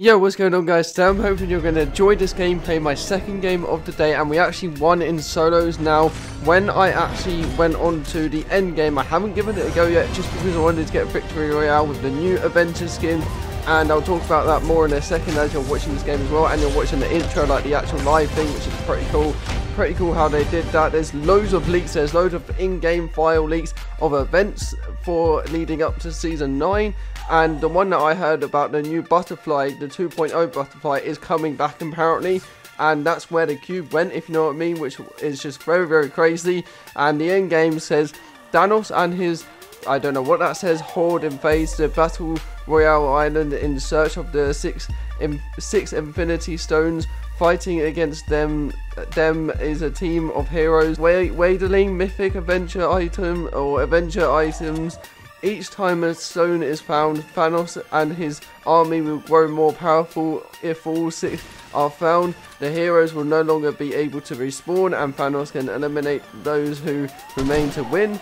Yo, what's going on guys? Today I'm hoping you're going to enjoy this gameplay, my second game of the day, and we actually won in solos. Now, when I actually went on to the end game, I haven't given it a go yet, just because I wanted to get Victory Royale with the new Avengers skin, and I'll talk about that more in a second as you're watching this game as well, and you're watching the intro, like the actual live thing, which is pretty cool. Pretty cool how they did that. There's loads of leaks, there's loads of in-game file leaks of events for leading up to Season 9, and the one that I heard about the new butterfly, the 2.0 butterfly, is coming back apparently. And that's where the cube went, if you know what I mean, which is just very, very crazy. And the end game says Thanos and his, I don't know what that says, Horde invades the Battle Royale Island in search of the six, in, six Infinity Stones fighting against them them is a team of heroes wadling mythic adventure item or adventure items each time a stone is found, Thanos and his army will grow more powerful. If all six are found, the heroes will no longer be able to respawn and Thanos can eliminate those who remain to win.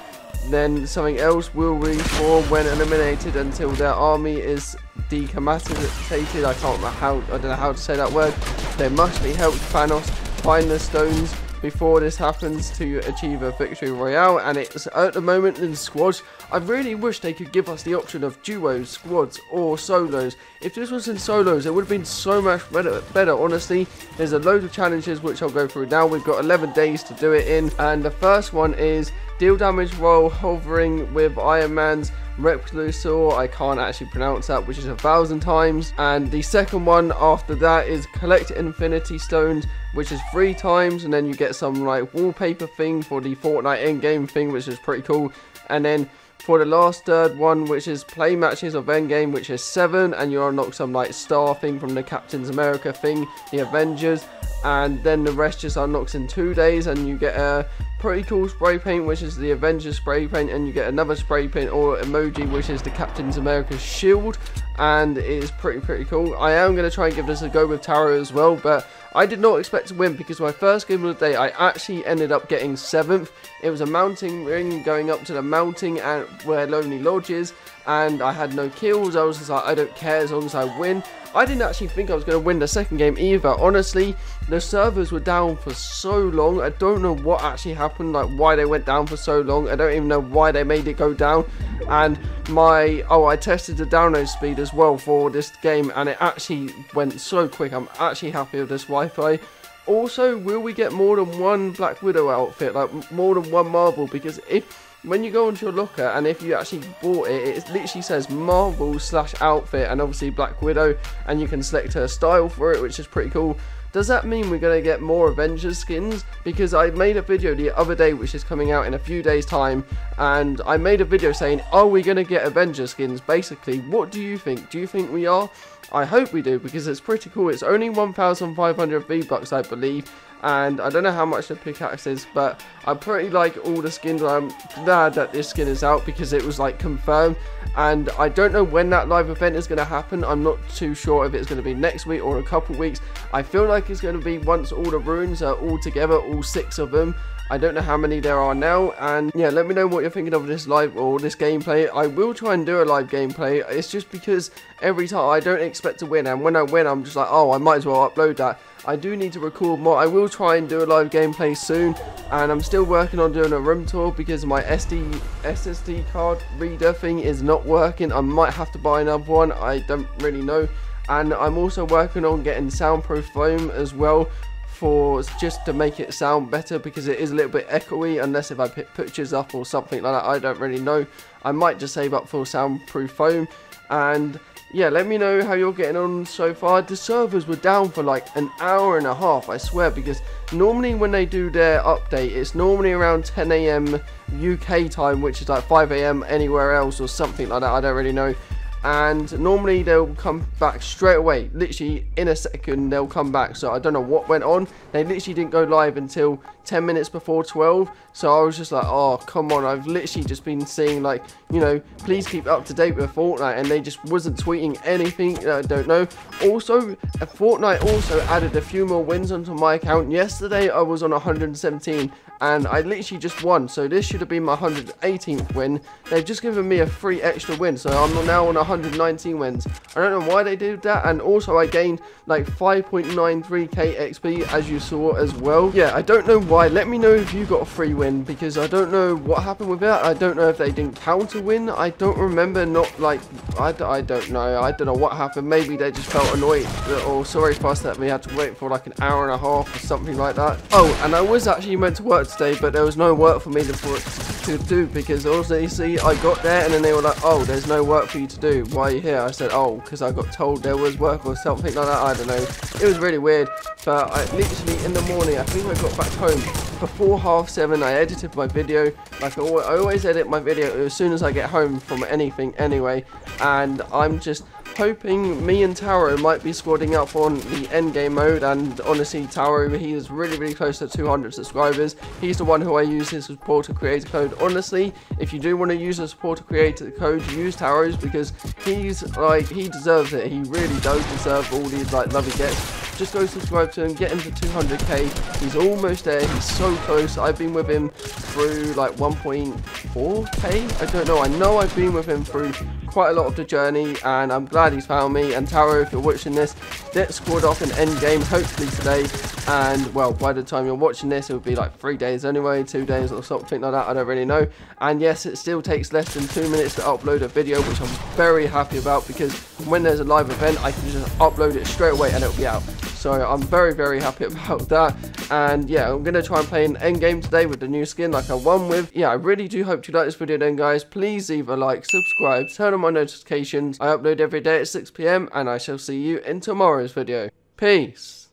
Then something else will respawn when eliminated until their army is decapitated. I can't how I don't know how to say that word. They must be helped Thanos find the stones before this happens to achieve a victory royale and it's at the moment in squads. I really wish they could give us the option of duos, squads or solos. If this was in solos it would have been so much better, better honestly. There's a load of challenges which I'll go through now. We've got 11 days to do it in and the first one is deal damage while hovering with Iron Man's Repulsor, I can't actually pronounce that, which is a thousand times. And the second one after that is collect Infinity Stones, which is three times. And then you get some like wallpaper thing for the Fortnite endgame thing, which is pretty cool. And then for the last third one, which is play matches of Endgame, which is seven, and you unlock some like star thing from the Captain's America thing, the Avengers, and then the rest just unlocks in two days, and you get a pretty cool spray paint, which is the Avengers spray paint, and you get another spray paint or emoji, which is the Captain's America shield, and it is pretty, pretty cool. I am going to try and give this a go with Taro as well, but I did not expect to win because my first game of the day, I actually ended up getting 7th. It was a mounting ring going up to the mounting and where Lonely Lodge is, and I had no kills. I was just like, I don't care as long as I win. I didn't actually think I was going to win the second game either. Honestly, the servers were down for so long. I don't know what actually happened, like why they went down for so long. I don't even know why they made it go down. And my, oh, I tested the download speed as well for this game and it actually went so quick. I'm actually happy with this Wi-Fi. Also, will we get more than one Black Widow outfit, like more than one Marvel? Because if when you go into your locker and if you actually bought it, it literally says Marvel slash outfit and obviously Black Widow and you can select her style for it, which is pretty cool. Does that mean we're going to get more Avengers skins? Because I made a video the other day which is coming out in a few days time and I made a video saying are we going to get Avengers skins basically. What do you think? Do you think we are? I hope we do because it's pretty cool. It's only 1,500 V-Bucks I believe and I don't know how much the pickaxe is but I pretty like all the skins. I'm glad that this skin is out because it was like confirmed and I don't know when that live event is going to happen. I'm not too sure if it's going to be next week or a couple weeks. I feel like it's going to be once all the runes are all together all six of them. I don't know how many there are now and yeah let me know what you're thinking of this live or this gameplay. I will try and do a live gameplay. It's just because every time I don't expect to win and when I win I'm just like oh I might as well upload that. I do need to record more. I will try and do a live gameplay soon and I'm still working on doing a room tour because my SD SSD card reader thing is not working. I might have to buy another one. I don't really know. And I'm also working on getting soundproof foam as well for just to make it sound better because it is a little bit echoey unless if I put pictures up or something like that I don't really know. I might just save up for soundproof foam. And yeah let me know how you're getting on so far the servers were down for like an hour and a half I swear because normally when they do their update it's normally around 10 a.m. UK time which is like 5 a.m. anywhere else or something like that I don't really know and normally they'll come back straight away. Literally in a second they'll come back. So I don't know what went on. They literally didn't go live until 10 minutes before 12 so I was just like oh come on. I've literally just been seeing like you know, please keep up to date with Fortnite, and they just wasn't tweeting anything, I don't know. Also, Fortnite also added a few more wins onto my account. Yesterday, I was on 117, and I literally just won, so this should have been my 118th win. They've just given me a free extra win, so I'm now on 119 wins. I don't know why they did that, and also I gained like 5.93k XP, as you saw as well. Yeah, I don't know why. Let me know if you got a free win, because I don't know what happened with that. I don't know if they didn't count a win. I don't remember not like, I, I don't know. I don't know what happened. Maybe they just felt annoyed, or oh, sorry for us that we had to wait for like an hour and a half or something like that. Oh, and I was actually meant to work today, but there was no work for me to, to do because you see I got there and then they were like oh there's no work for you to do why are you here. I said oh because I got told there was work or something like that. I don't know. It was really weird but I literally in the morning I think I got back home before half seven. I edited my video. Like I always edit my video as soon as I get home from anything anyway. And I'm just hoping me and Taro might be squadding up on the endgame mode and honestly Taro he is really really close to 200 subscribers. He's the one who I use his supporter creator code. Honestly if you do want to use a supporter creator code use Taro's because he's like he deserves it. He really does deserve all these like love he gets just go subscribe to him, get him to 200k. He's almost there. He's so close. I've been with him through like 1.4k. I don't know. I know I've been with him through quite a lot of the journey and I'm glad he's found me and Taro if you're watching this let's squad off an end game hopefully today and well by the time you're watching this it will be like three days anyway two days or something like that I don't really know and yes it still takes less than two minutes to upload a video which I'm very happy about because when there's a live event I can just upload it straight away and it'll be out so I'm very, very happy about that. And yeah, I'm going to try and play an end game today with the new skin like I won with. Yeah, I really do hope you like this video then, guys. Please leave a like, subscribe, turn on my notifications. I upload every day at 6pm, and I shall see you in tomorrow's video. Peace.